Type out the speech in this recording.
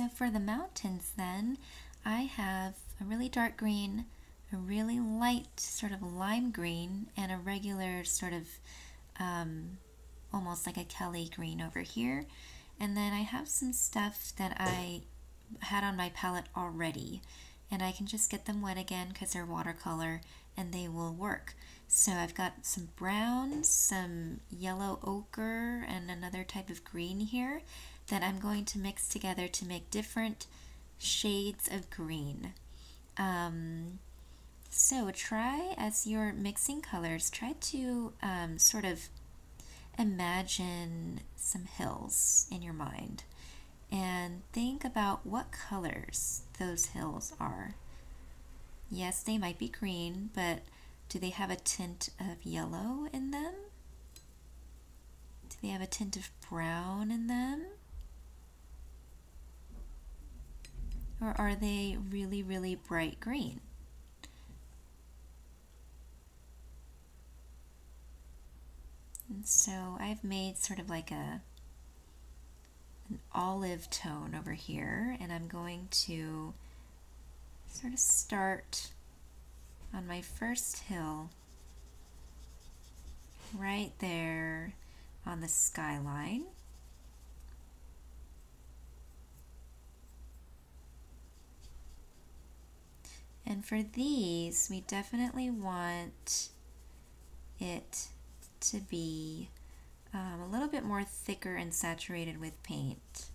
So for the mountains then, I have a really dark green, a really light sort of lime green, and a regular sort of um, almost like a Kelly green over here. And then I have some stuff that I had on my palette already and I can just get them wet again because they're watercolor and they will work. So I've got some brown, some yellow ochre, and another type of green here that I'm going to mix together to make different shades of green. Um, so try as you're mixing colors, try to um, sort of imagine some hills in your mind and think about what colors those hills are. Yes, they might be green, but do they have a tint of yellow in them? Do they have a tint of brown in them? Or are they really, really bright green? And so I've made sort of like a an olive tone over here and I'm going to sort of start on my first hill right there on the skyline. And for these, we definitely want it to be um, a little bit more thicker and saturated with paint.